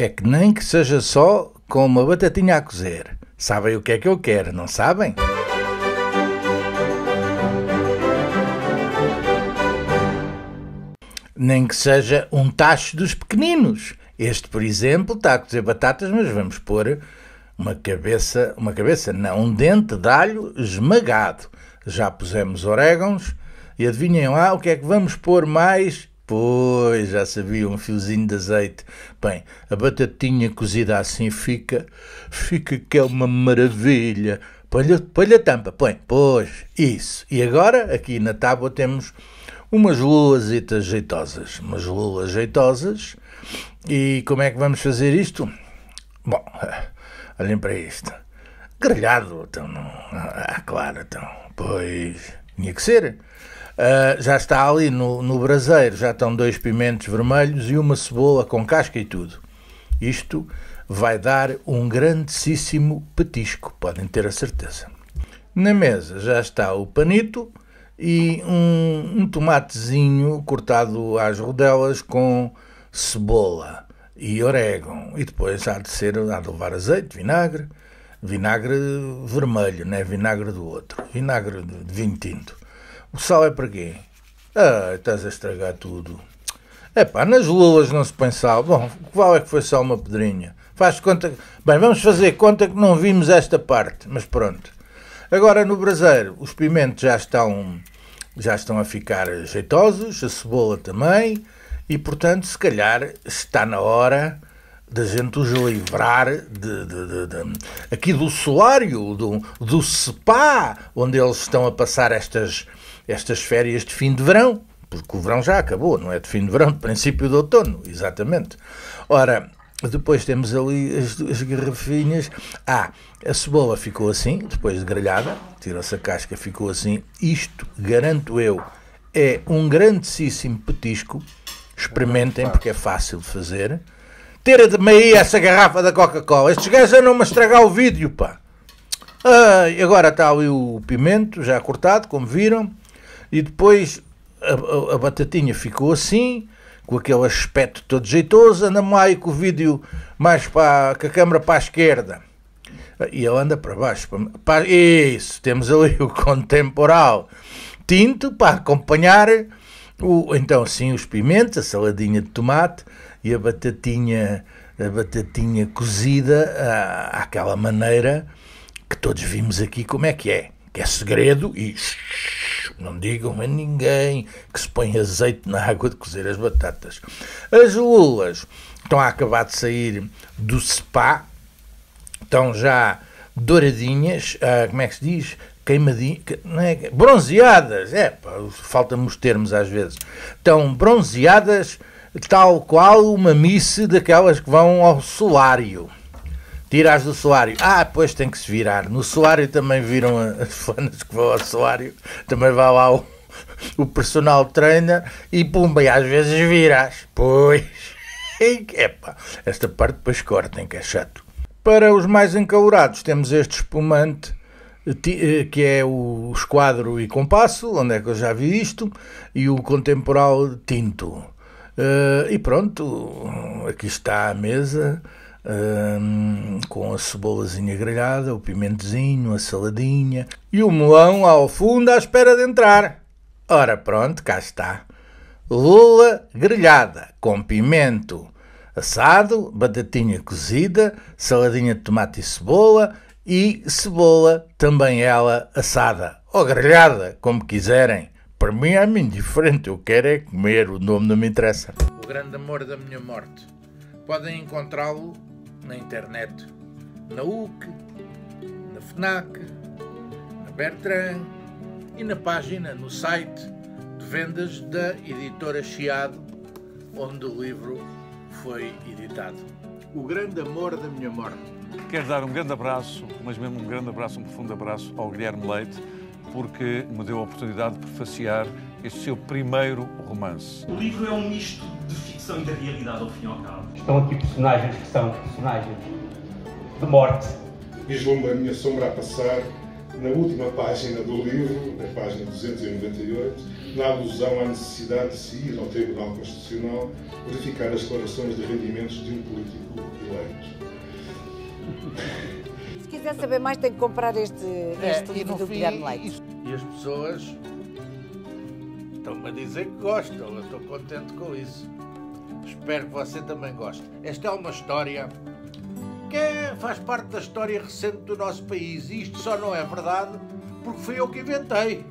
é que nem que seja só com uma batatinha a cozer. Sabem o que é que eu quero, não sabem? Nem que seja um tacho dos pequeninos. Este, por exemplo, está a cozer batatas, mas vamos pôr uma cabeça, uma cabeça, não, um dente de alho esmagado. Já pusemos orégãos e adivinhem lá o que é que vamos pôr mais? Pois, já sabia, um fiozinho de azeite. Bem, a batatinha cozida assim fica, fica que é uma maravilha. Põe-lhe põe a tampa, põe, pois, isso. E agora, aqui na tábua temos umas lulasitas jeitosas, umas lulas jeitosas. E como é que vamos fazer isto? Bom, olhem para isto. Grelhado, então não. Ah, claro, então. Pois, tinha que ser. Uh, já está ali no, no braseiro, já estão dois pimentos vermelhos e uma cebola com casca e tudo. Isto vai dar um grandíssimo petisco, podem ter a certeza. Na mesa já está o panito e um, um tomatezinho cortado às rodelas com cebola e orégano. E depois há de ser, há de levar azeite, vinagre, vinagre vermelho, não é vinagre do outro, vinagre de vinho tinto. O sal é para quê? Ah, estás a estragar tudo. É pá, nas lulas não se sal. Bom, qual é que foi só uma pedrinha? Faz conta. Bem, vamos fazer conta que não vimos esta parte, mas pronto. Agora no braseiro, os pimentos já estão, já estão a ficar jeitosos, a cebola também, e portanto, se calhar está na hora da gente os livrar de, de, de, aqui do solário, do, do spa, onde eles estão a passar estas, estas férias de fim de verão, porque o verão já acabou, não é de fim de verão, de princípio de outono, exatamente. Ora, depois temos ali as, as garrafinhas. Ah, a cebola ficou assim, depois de grelhada, tirou-se a casca, ficou assim. Isto, garanto eu, é um grandíssimo petisco. Experimentem, porque é fácil de fazer. Tira de meio essa garrafa da Coca-Cola. Estes gajos andam a estragar o vídeo, pá. Ah, agora está ali o pimento, já cortado, como viram. E depois a, a, a batatinha ficou assim com aquele aspecto todo jeitoso, anda mais com o vídeo mais para, com a câmera para a esquerda. E ele anda para baixo. Para, para, isso, temos ali o contemporal tinto para acompanhar o, então sim os pimentos, a saladinha de tomate e a batatinha, a batatinha cozida à, àquela maneira que todos vimos aqui como é que é. Que é segredo e não digam a ninguém que se põe azeite na água de cozer as batatas. As lulas estão a acabar de sair do spa, estão já douradinhas, ah, como é que se diz? Queimadinhas, não é? bronzeadas, é, faltam-me os termos às vezes. Estão bronzeadas tal qual uma missa daquelas que vão ao solário. Tiras do solário. Ah, pois tem que se virar. No solário também viram as fanas que vão ao solário. Também vai lá o, o personal trainer e pumba, e às vezes viras. Pois. Epa, esta parte depois cortem, que é chato. Para os mais encalorados, temos este espumante eh, que é o esquadro e compasso, onde é que eu já vi isto, e o contemporal tinto. Uh, e pronto, aqui está a mesa com a cebolazinha grelhada, o pimentozinho, a saladinha e o melão ao fundo à espera de entrar. Ora, pronto, cá está. Lula grelhada com pimento assado, batatinha cozida, saladinha de tomate e cebola e cebola, também ela assada ou grelhada, como quiserem. Para mim é-me indiferente, eu quero é comer, o nome não me interessa. O grande amor da minha morte. Podem encontrá-lo na internet, na UC, na FNAC, na Bertrand e na página, no site de vendas da editora Chiado, onde o livro foi editado. O grande amor da minha morte. Quero dar um grande abraço, mas mesmo um grande abraço, um profundo abraço ao Guilherme Leite, porque me deu a oportunidade de prefaciar este seu primeiro romance. O livro é um misto de ficção e da realidade, ao fim e ao cabo. Estão aqui personagens que são personagens de morte. Vislumbra a minha sombra a passar na última página do livro, na página 298, na alusão à necessidade de se ir ao Tribunal Constitucional verificar as declarações de rendimentos de um político eleito. Se quiser saber mais, tem que comprar este, este É, livro do fim, Guilherme Leite. E as pessoas estão-me a dizer que gostam, eu estou contente com isso. Espero que você também goste. Esta é uma história que é- faz parte da história recente do nosso país. E isto só não é verdade porque fui eu que inventei.